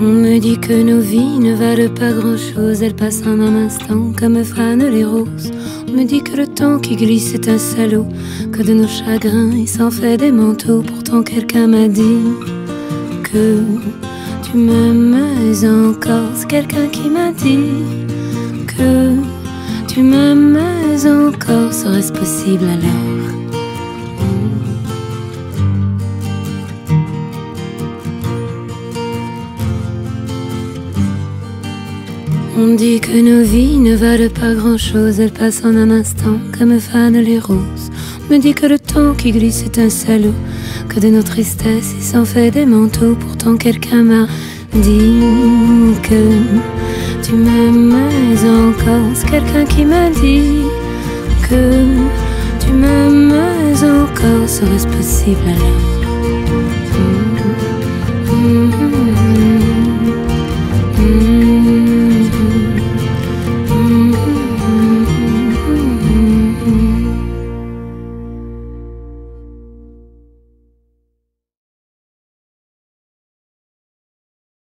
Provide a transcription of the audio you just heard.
On me dit que nos vies ne valent pas grand-chose, elles passent en un instant comme fanent les roses. On me dit que le temps qui glisse est un salaud, que de nos chagrins il s'en fait des manteaux. Pourtant quelqu'un m'a dit que tu m'aimes encore. C'est quelqu'un qui m'a dit que tu m'aimes encore. Serait-ce possible alors? On dit que nos vies ne valent pas grand-chose, elles passent en un instant comme fanent les roses. On me dit que le temps qui glisse est un salaud, que de nos tristesses il s'en fait des manteaux. Pourtant quelqu'un m'a dit que tu m'aimes encore. C'est quelqu'un qui m'a dit que tu m'aimes encore. Serait-ce possible alors?